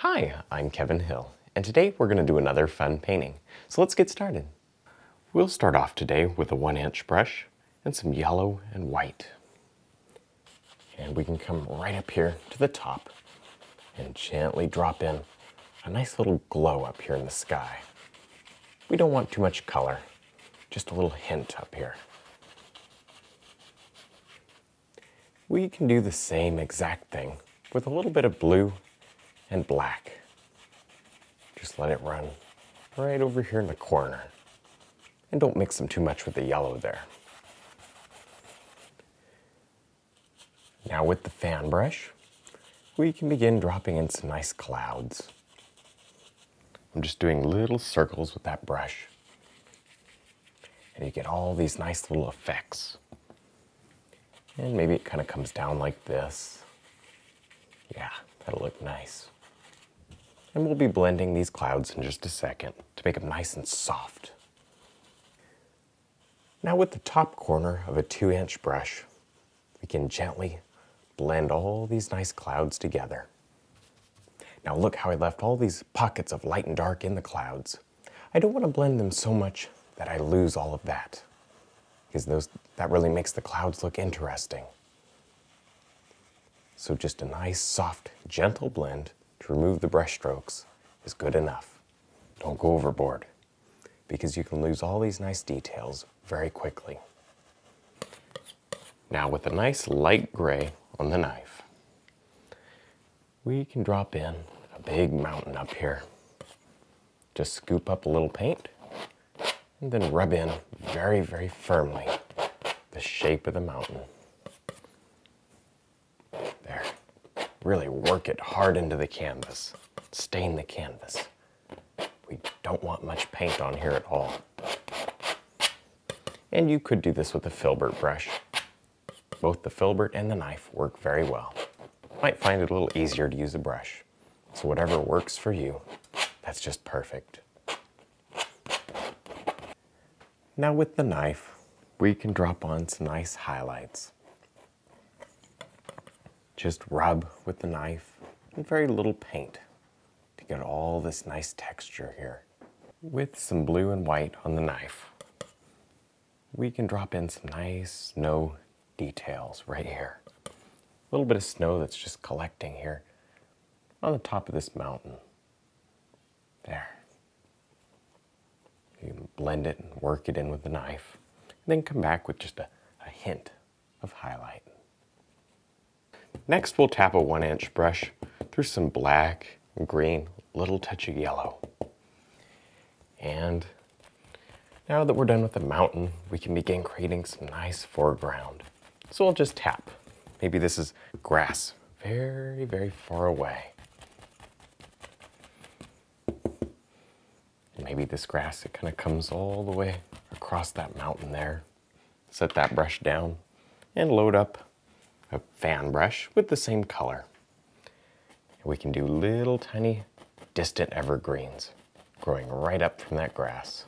Hi, I'm Kevin Hill, and today we're going to do another fun painting. So let's get started. We'll start off today with a one inch brush and some yellow and white. And we can come right up here to the top and gently drop in a nice little glow up here in the sky. We don't want too much color, just a little hint up here. We can do the same exact thing with a little bit of blue and black. Just let it run right over here in the corner. And don't mix them too much with the yellow there. Now with the fan brush, we can begin dropping in some nice clouds. I'm just doing little circles with that brush. And you get all these nice little effects. And maybe it kind of comes down like this. Yeah, that'll look nice. And we'll be blending these clouds in just a second to make them nice and soft. Now with the top corner of a two inch brush, we can gently blend all these nice clouds together. Now look how I left all these pockets of light and dark in the clouds. I don't want to blend them so much that I lose all of that because those, that really makes the clouds look interesting. So just a nice, soft, gentle blend to remove the brush strokes is good enough. Don't go overboard because you can lose all these nice details very quickly. Now with a nice light gray on the knife, we can drop in a big mountain up here. Just scoop up a little paint and then rub in very, very firmly the shape of the mountain. There. Really work it hard into the canvas. Stain the canvas. We don't want much paint on here at all. And you could do this with a filbert brush. Both the filbert and the knife work very well. Might find it a little easier to use a brush. So whatever works for you, that's just perfect. Now with the knife, we can drop on some nice highlights. Just rub with the knife and very little paint to get all this nice texture here. With some blue and white on the knife, we can drop in some nice snow details right here. A little bit of snow that's just collecting here on the top of this mountain. There. You can blend it and work it in with the knife. And then come back with just a, a hint of highlight. Next, we'll tap a one inch brush through some black, green, little touch of yellow. And now that we're done with the mountain, we can begin creating some nice foreground. So I'll just tap. Maybe this is grass, very, very far away. maybe this grass, it kind of comes all the way across that mountain there. Set that brush down and load up a fan brush with the same color. we can do little tiny distant evergreens growing right up from that grass.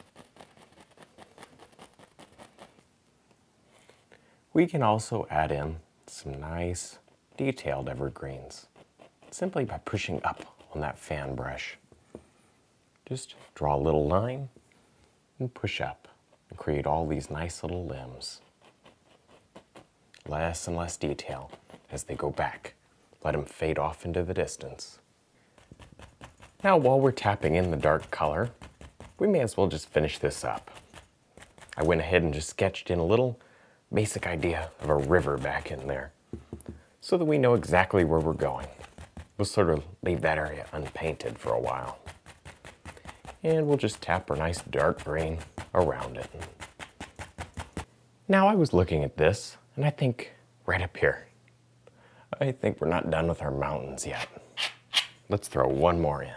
We can also add in some nice detailed evergreens simply by pushing up on that fan brush. Just draw a little line and push up and create all these nice little limbs. Less and less detail as they go back. Let them fade off into the distance. Now while we're tapping in the dark color, we may as well just finish this up. I went ahead and just sketched in a little basic idea of a river back in there so that we know exactly where we're going. We'll sort of leave that area unpainted for a while and we'll just tap our nice dark green around it. Now I was looking at this and I think right up here, I think we're not done with our mountains yet. Let's throw one more in.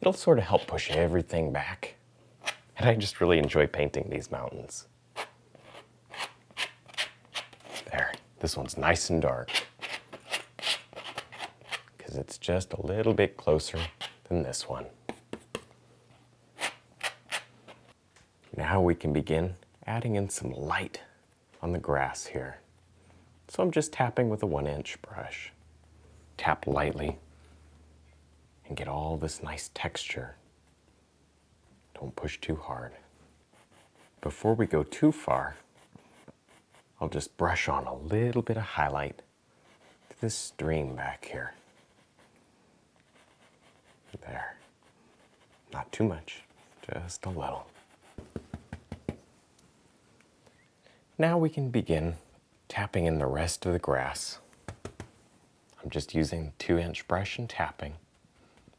It'll sort of help push everything back. And I just really enjoy painting these mountains. There, this one's nice and dark. Because it's just a little bit closer than this one. Now we can begin adding in some light on the grass here. So I'm just tapping with a one inch brush. Tap lightly and get all this nice texture. Don't push too hard. Before we go too far, I'll just brush on a little bit of highlight to this stream back here. There. Not too much, just a little. Now we can begin tapping in the rest of the grass. I'm just using two inch brush and tapping.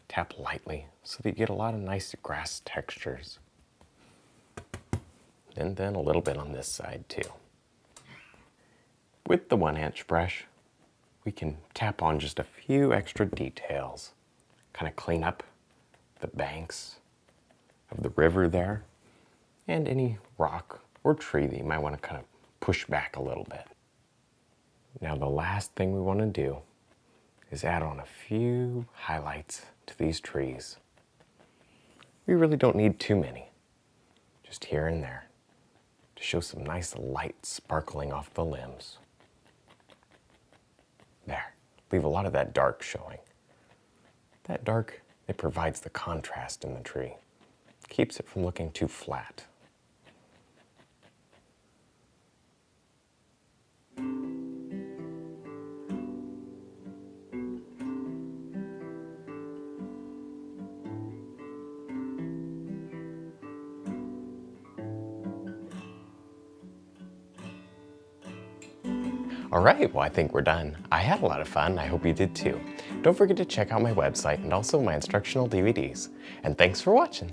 Tap lightly so that you get a lot of nice grass textures. And then a little bit on this side too. With the one inch brush, we can tap on just a few extra details. Kind of clean up the banks of the river there and any rock or tree that you might want to kind of push back a little bit. Now the last thing we want to do is add on a few highlights to these trees. We really don't need too many, just here and there, to show some nice light sparkling off the limbs. There, leave a lot of that dark showing. That dark, it provides the contrast in the tree, keeps it from looking too flat. All right, well, I think we're done. I had a lot of fun. I hope you did too. Don't forget to check out my website and also my instructional DVDs. And thanks for watching.